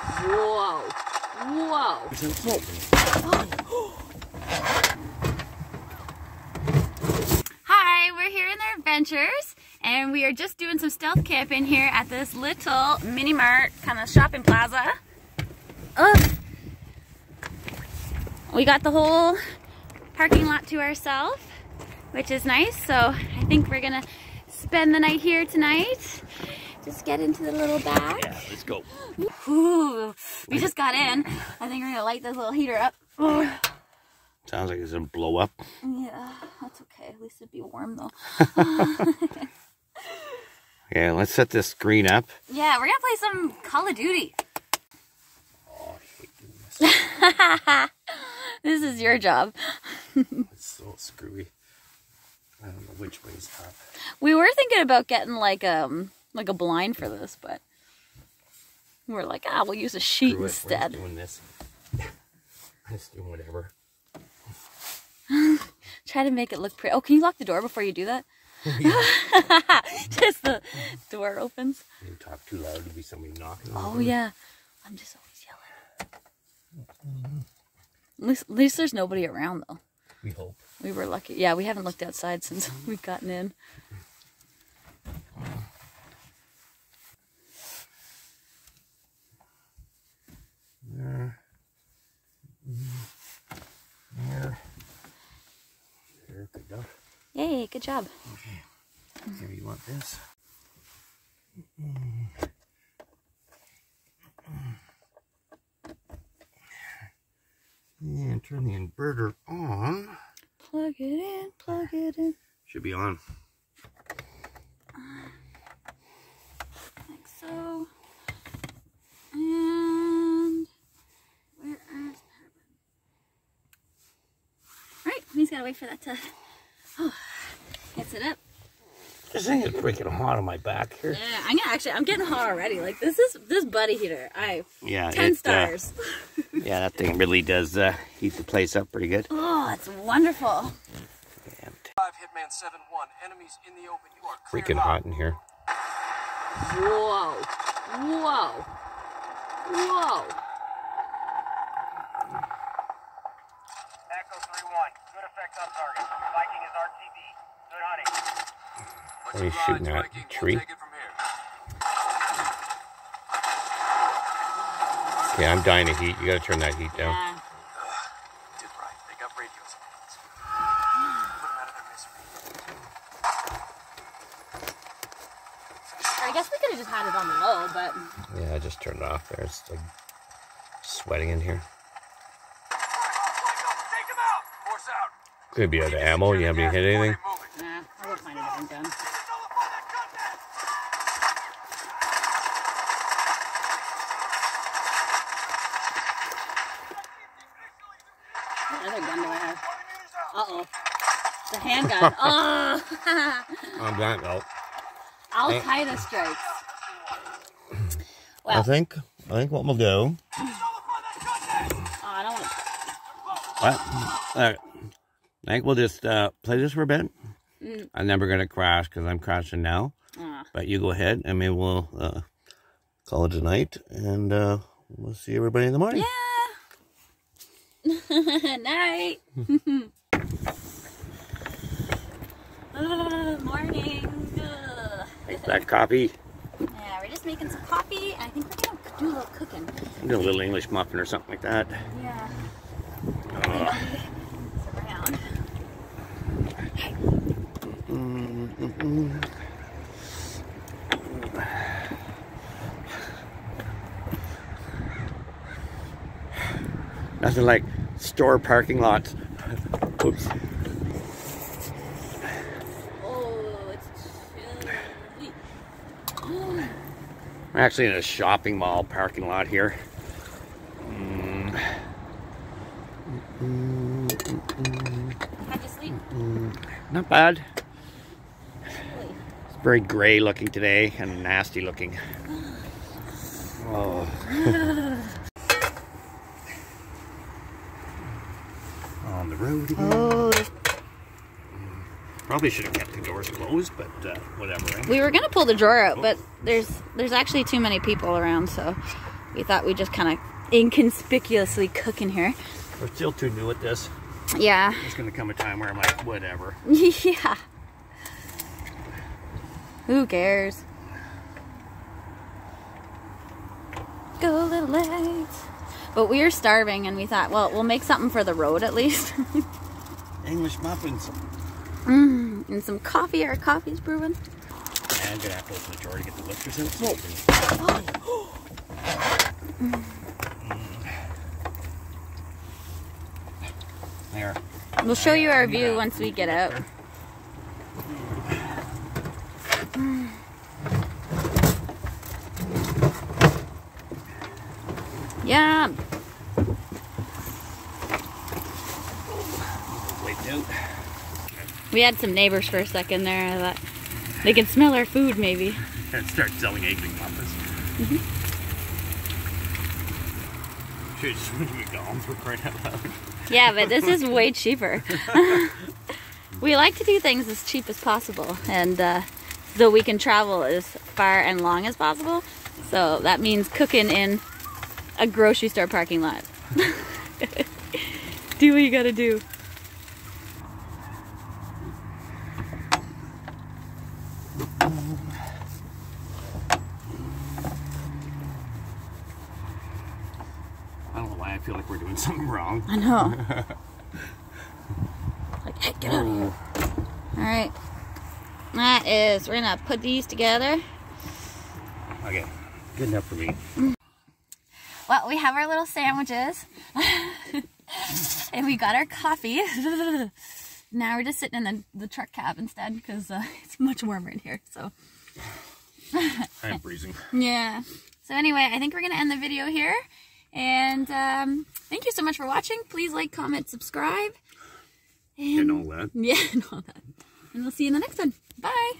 Whoa. Whoa. Hi, we're Here and There Adventures and we are just doing some stealth camping here at this little mini mart kind of shopping plaza. Ugh. We got the whole parking lot to ourselves, which is nice. So I think we're gonna spend the night here tonight. Just get into the little back. Yeah, let's go. Ooh, we just got in. I think we're gonna light this little heater up. Sounds like it's gonna blow up. Yeah, that's okay. At least it'd be warm though. Yeah, let's set this screen up. Yeah, we're gonna play some Call of Duty. Oh, I hate doing this. This is your job. It's so screwy. I don't know which way's up. We were thinking about getting like um like a blind for this, but we're like, ah, we'll use a sheet Screw it, we're instead. just doing this. I'm just doing whatever. Try to make it look pretty. Oh, can you lock the door before you do that? just the door opens. You talk too loud to be somebody knocking. Oh door. yeah, I'm just always yelling. At least, at least there's nobody around though. We hope. We were lucky. Yeah, we haven't looked outside since we've gotten in. There. There. There, good enough. Yay, good job. Okay. Here, you want this? And turn the inverter on. Plug it in, plug it in. Should be on. Like so. And where is Alright, we just gotta wait for that to oh, gets it up. This thing is freaking hot on my back here. Yeah, I'm gonna actually I'm getting hot already. Like this is this buddy heater. I Yeah, ten it, uh, stars. yeah, that thing really does uh, heat the place up pretty good. oh, it's wonderful. And Five Hitman 7-1. Enemies in the open. You are freaking out. hot in here. Whoa. Whoa. Whoa. Echo 3-1. Good effect on target. Viking is RTB. Good hunting. What are you shooting at? A tree? Okay, I'm dying of heat. You gotta turn that heat down. Yeah. Did right. They got radios. Put them out of their misery. I guess we could have just had it on the low, but Yeah, I just turned it off there. It's like sweating in here. Take them out. Force out. Could be out of ammo. You haven't hit anything? nah, I will find a different gun. What other gun do I have? Uh oh. The handgun. oh! On that note, Al. Qaeda strikes. I think I think what we'll do. oh, I don't want to. What? All right. I think we'll just uh, play this for a bit. Mm. I'm never gonna crash because I'm crashing now. Uh, But you go ahead, and maybe we'll uh, call it a night, and uh, we'll see everybody in the morning. yeah. Night. uh, morning. Ugh. Take that coffee. Yeah, we're just making some coffee. I think we're gonna do a little cooking. Do a little English muffin or something like that. Yeah. Uh. Nothing like store parking lots. Oops. Oh. We're actually in a shopping mall parking lot here. Mm, How'd you not bad. It's very gray looking today and nasty looking. Oh. On the road again. Oh, Probably should have kept the doors closed, but uh, whatever. eh? we were gonna pull the drawer out, but there's there's actually too many people around, so we thought we'd just kind of inconspicuously cook in here. We're still too new at this. Yeah. There's gonna come a time where I'm like, whatever. yeah. Who cares? Go little legs. But we were starving and we thought, well, we'll make something for the road at least. English muffins. mm, and some coffee. Our coffee's brewing. And I'm gonna have to open the drawer to get the lifters in. So Whoa. you can- There. We'll show you our view once we get out. Yeah. We had some neighbors for a second there that they could smell our food maybe. And start selling eggs and muffins. Should just for crying out loud. Yeah, but this is way cheaper. we like to do things as cheap as possible, and uh, so we can travel as far and long as possible. So that means cooking in a grocery store parking lot. do what you gotta do. I don't know why I feel like we're doing something wrong. I know. like, hey, get out of here. All right. That is, we're gonna put these together. Okay, good enough for me. Well, we have our little sandwiches. and we got our coffee. now we're just sitting in the, the truck cab instead because uh, it's much warmer in here. So, I'm freezing. yeah. So anyway, I think we're going to end the video here. And um, thank you so much for watching. Please like, comment, subscribe. And all that. Yeah, and all that. And we'll see you in the next one. Bye.